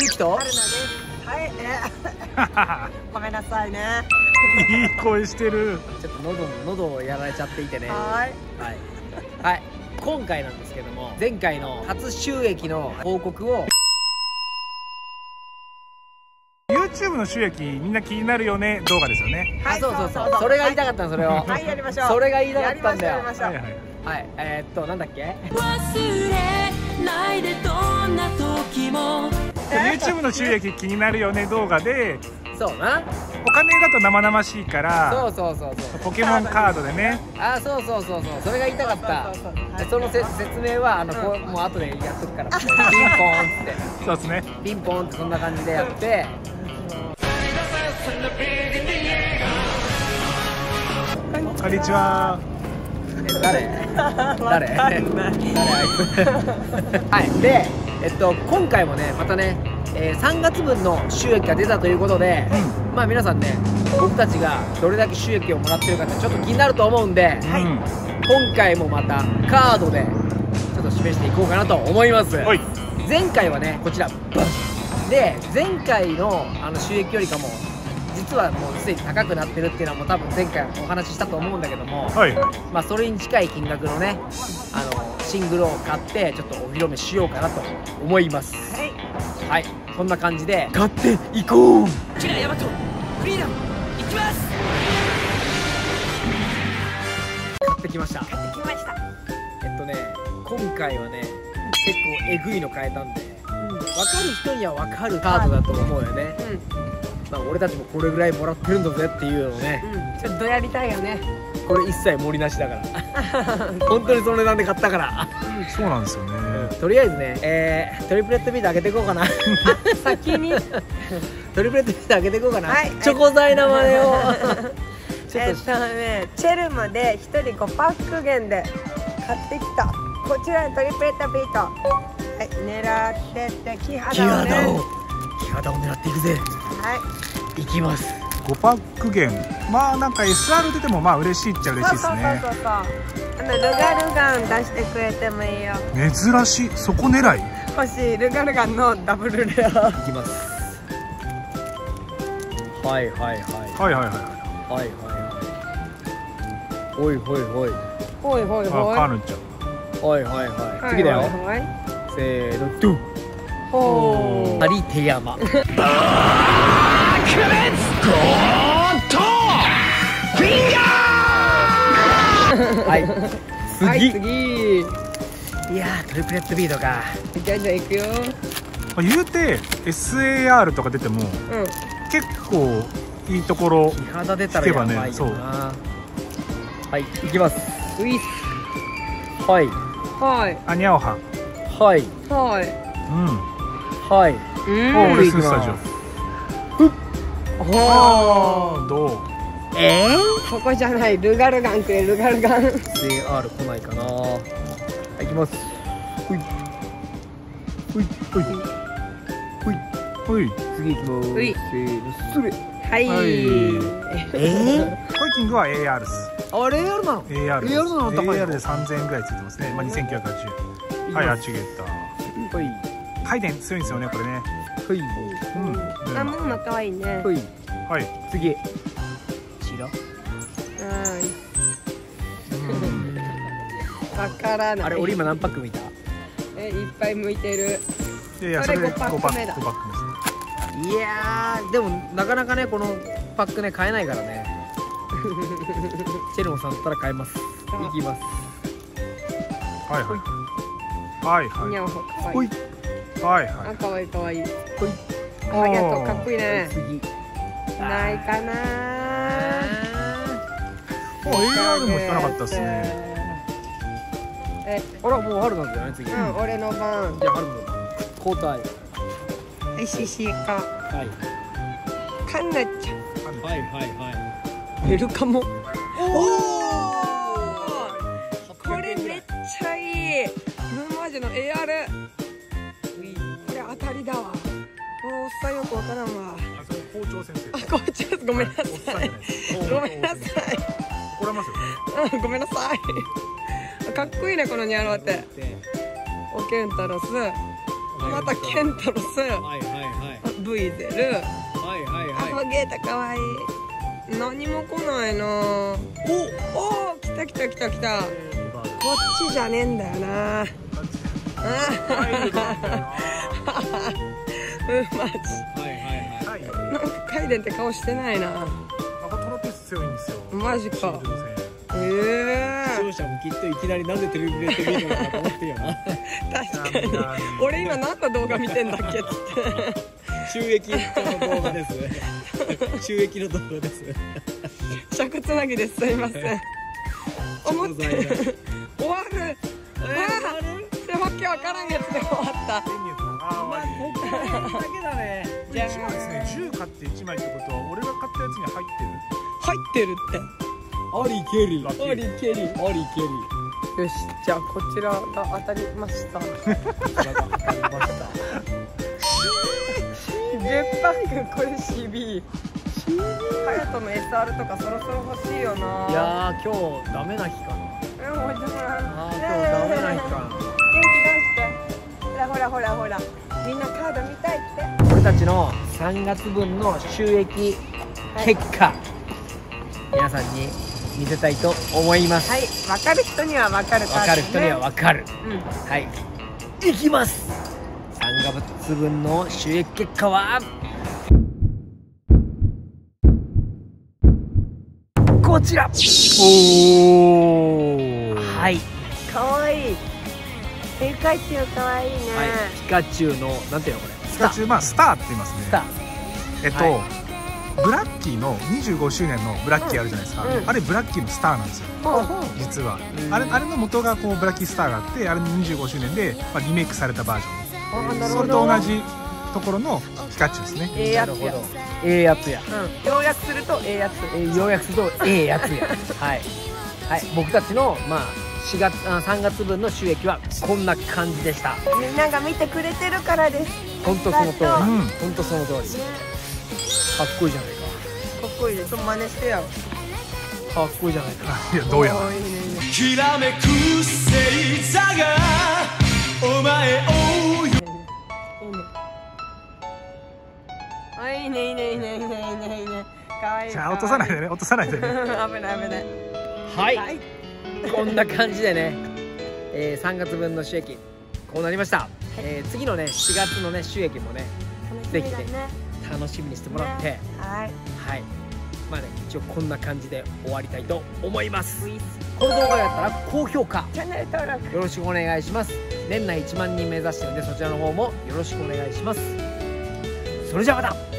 ゆきとはい。えー。ごめんなさいね。いい声してる。ちょっと喉喉をやられちゃっていてね。ははい。い、はい、今回なんですけども前回の初収益の報告を。YouTube の収益みんな気になるよね。動画ですよね。はい。あそうそうそう。それが言いたかったのそれを。はい。やりましょう。それが言いたかったんだよ。はいはい。はい。えー、っとなんだっけ？忘れないでどんな時も YouTube の収益気になるよね動画で。そうな。お金だと生々しいからそうそうそうそう。ポケモンカードでね。あそうそうそうそう。それが言いたかった。そのせ説明はあの、こうもう後でやっとくから。ピンポーンって。そうですね。ピンポーンってそんな感じでやって。こんにちは。え誰？誰？誰 はい。でえっと今回もねまたね、えー3月分の収益が出たということで、まあ皆さんね僕たちがどれだけ収益をもらってるかってちょっと気になると思うんで、はい。今回もまたカードでちょっと示していこうかなと思います。はい。前回はねこちら。で前回のあの収益よりかも実はもうすでに高くなってるっていうのはもう多分前回お話ししたと思うんだけども、はい。まあ、それに近い金額のねあのシングルを買ってちょっとお披露目しようかなと思いますはい。はいそんな感じで。買っていこう。チラヤマトフリーダム行きます。買ってきました。できました。えっとね今回はね結構えぐいの買えたんで分かる人には分かるカードだと思うよね、まあ、俺たちもこれぐらいもらってるんだぜっていうのをね。うん。うんちょっとやりたいよね。これ一切盛りなしだから。本当にその値段で買ったから。そうなんですよねとりあえずねえー、トリプレットビート開けていこうかな。先に？トリプレットビート開けていこうかな、はい。チョコ材の真似を。えっとねチェルムで1人5パック券で買ってきたこちらのトリプレットビート。はい狙ってって木木肌をね。肌を。木肌を狙っていくぜ。はい。いきます5パック券。まあなんか SR 出てもまあ嬉しいっちゃ嬉しいですそうねそうそうそう。あのルガルガン出してくれてもいいよ。珍しい。そこ狙い。欲しい。ルガルガンのダブルレア。いきます。はいはいはい。はいはいはいはい。はいはいほい。ほいほいほい。ほいあほいカーヌンちゃん。はいはいはい。次だよはい。せーの。ドゥ。ほハリテヤマ はい。うはい次、次。いやートリプレットビートか。じゃあじゃあいくよ。まあ言うて SAR とか出てもうん。結構いいところ木肌出たら聞けばねやばいよな、そう。はいいきます。ウィスはい。はい。アニャオハ。はい。はいうん。はい。うん。お俺いきますスタジオほあどうえー？ここじゃない。ルガルガンくれルガルガン。ー CR 来ないかな。はいいきます。ほい。ほい。ほい。ほい。ほい。次いきます。せーのそれ。はい、はい。えコイキングは AR です。ー、あれ AR なの AR です。AR なの高いの。AR で3000円ぐらいついてますね、まあ、2980円はいあちげた。ほい。ハイデン強いんですよねこれねほいうん。あママ可愛いね。ほいはい。次。白。はいわからない。あれ俺今何パック見た？えいっぱい向いてる。いやいやそれそれで5パック。目だ5パック目です。ねいやーでもなかなかねこのパックね買えないからね。チェルモさんだったら買えます。いきます。はいはい。はいはおほ可愛いほいはい。はあ可愛い可愛い。ほい。ありがとうかっこいいね。次。ないかな。もう AR も引かなかったですね。え。あらもう春なんじゃない？次、うん俺の番。じゃあ春の交代。ICC か。はい。かんなちゃん。はいはいはい。ベルカモ。おこれめっちゃいい。ムーマージュの AR さんよくわからんわ。あそれ校長先生。あこっちごめんなさい。ごめんなさい怒られますようんごめんなさいかっこいいねこのニャロってオケンタロスまたケンタロスはいはいはいブイゼルはいはいゲータかわいい何も来ないなおお来た来た来た来たこっちじゃねえんだよなうんマジ。いはいはいはい。なんかカイデンって顔してないな。アバトロペス強いんですよ。マジか。ええ視聴者もきっといきなりなんでテレビでテレビなのかと思ってるよな。確かに。俺今何の動画見てんだっけっつって。収益の動画ですね。収益の動画です尺つなぎですすいません。思って終わる。わあでわけわからんやつで終わったここら辺だけだねじゃあ1枚ですね。10買って1枚ってことは俺が買ったやつに入ってる。入ってるって。アリケリラッキー。アリケリアリケリよしじゃあこちらが当たりました。こちらが当たりました。10パックこれ CB ハヤトの SR とかそろそろ欲しいよな。いやー今日ダメな日かな。えもうほらあー今日ダメな日か元気出して。ほらほらほらほらみんなカード見たいって。な俺たちの3月分の収益結果、皆さんに見せたいと思います。はい。分かる人には分かる分かる人には分かる。うん。はい。いきます。3月分の収益結果は？こちら。おおはい、かわいい正解っていうかわいいね、はい、ピカチュウのなんていうのこれ？スピカチュウまあスターって言いますね。スター。えっと、はブラッキーの25周年のブラッキーあるじゃないですか、うん。あれブラッキーのスターなんですよ。ほう。実は。うん。あれあれの元がこうブラッキースターがあってあれの25周年で、まあ、リメイクされたバージョン。それと同じところのピカチュウですね。ええやつや。ええやつや、うん。要約するとええやつ。えー、要約するとええやつや。はい、はい、僕たちのまあ4月あ3月分の収益はこんな感じでした。みんなが見てくれてるからです。本当その通り。本当その通り。かっこいいじゃないか。っこいいです。真似してよかかっこいいじゃないか。いやどうやら。おーいいねいいね。きらめく星座がお前をいいね。あいいねいいねいいねいいね。いいねいいねかわいい。じゃあ落とさないでね。落とさないでね。危ない危ない。はい、はい こんな感じでね、えー3月分の収益こうなりました、えー次のね4月のね収益もねぜひね楽しみにしてもらって、ね。はい。はい。まあね一応こんな感じで終わりたいと思います。この動画がやったら高評価。チャンネル登録。よろしくお願いします。年内1万人目指してるんでそちらの方もよろしくお願いします。それじゃあまた